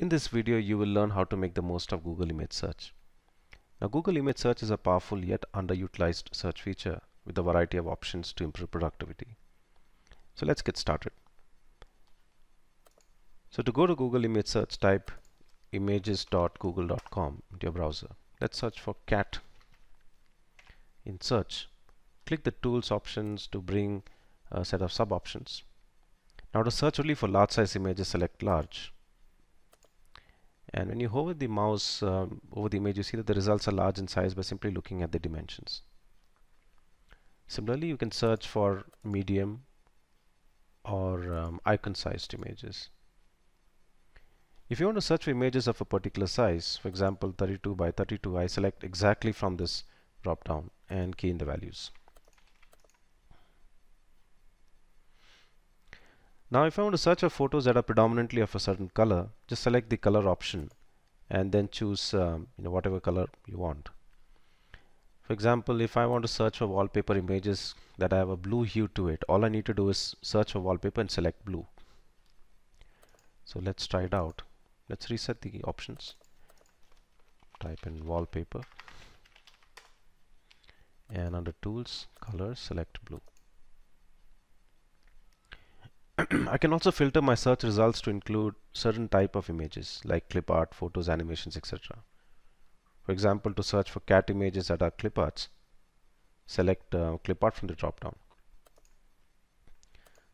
In this video you will learn how to make the most of Google Image Search. Now Google Image Search is a powerful yet underutilized search feature with a variety of options to improve productivity. So let's get started. So to go to Google Image Search type images.google.com into your browser. Let's search for cat in search. Click the tools options to bring a set of sub options. Now to search only for large size images select large and when you hover the mouse um, over the image you see that the results are large in size by simply looking at the dimensions. Similarly you can search for medium or um, icon sized images. If you want to search for images of a particular size, for example 32 by 32, I select exactly from this drop down and key in the values. Now if I want to search for photos that are predominantly of a certain color, just select the color option and then choose um, you know, whatever color you want. For example, if I want to search for wallpaper images that have a blue hue to it, all I need to do is search for wallpaper and select blue. So let's try it out. Let's reset the options. Type in wallpaper and under tools, color, select blue. I can also filter my search results to include certain type of images like clip art, photos, animations, etc. For example, to search for cat images that are clip arts, select uh, clip art from the drop down.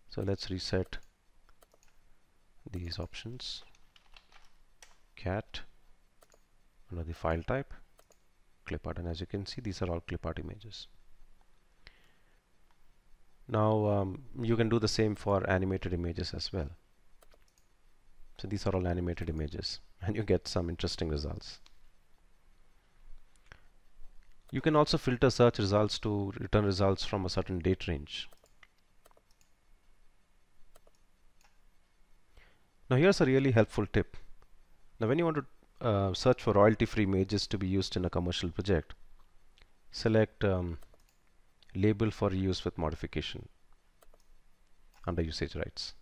So let's reset these options. Cat under the file type, clip art, and as you can see, these are all clip art images. Now um, you can do the same for animated images as well. So these are all animated images and you get some interesting results. You can also filter search results to return results from a certain date range. Now here's a really helpful tip. Now when you want to uh, search for royalty-free images to be used in a commercial project, select um, label for use with modification under usage rights.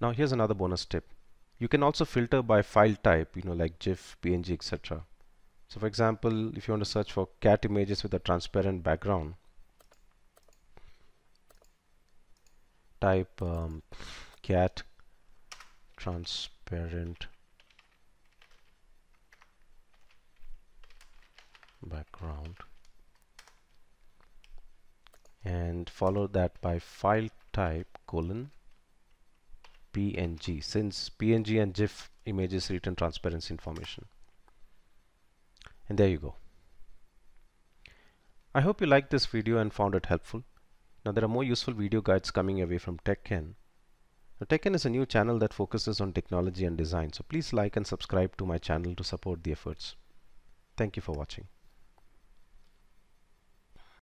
Now here's another bonus tip. You can also filter by file type, you know, like GIF, PNG, etc. So for example, if you want to search for cat images with a transparent background, type um, cat transparent background. And follow that by file type colon PNG since PNG and GIF images return transparency information. And there you go. I hope you liked this video and found it helpful. Now there are more useful video guides coming away from TechKen now TechKen is a new channel that focuses on technology and design. So please like and subscribe to my channel to support the efforts. Thank you for watching